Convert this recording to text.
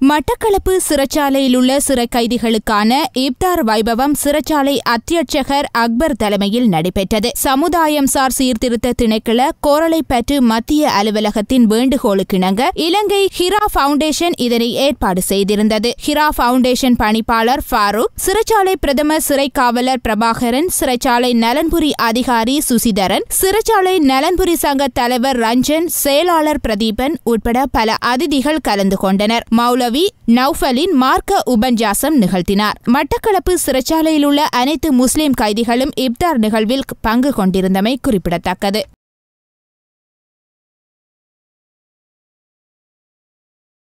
மட்டக்களப்பு சிறைச்சாலையில் உள்ள சிறை கைதிகளுக்கான இப்தார் வைபவம் சிறைச்சாலை அத்தியட்சகர் அக்பர் தலைமையில் நடைபெற்றது. சமுதாயம் சார் சீர்திருத்த திணைக்கள கோரளைப்பற்று மத்திய அலுவலகத்தின் வேண்டுகோளுக்கிணங்க இலங்கை ஹிரா பவுண்டேஷன் இதனை ஏற்பாடு செய்திருந்தது. ஹிரா பவுண்டேஷன் பணிப்பாளர் ஃபாரூக் சிறைச்சாலை பிரதமர் சிறை காவலர் பிரபாகரன் சிறைச்சாலை நலன்புரி அதிகாரி சுசிதரன் சிறைச்சாலை நலன்புரி சங்க தலைவர் ரஞ்சன் செயலாளர் பிரதீபன் உட்பட பல அதிதிகள் கலந்து கொண்டனர். மௌல உதவி நௌஃபலின் மார்க்க உபன்யாசம் நிகழ்த்தினார். மட்டக்களப்பு சிறைச்சாலையில் உள்ள அனைத்து முஸ்லிம் கைதிகளும் இப்தார் நிகழ்வில் பங்கு கொண்டிருந்தமை குறிப்பிடத்தக்கது.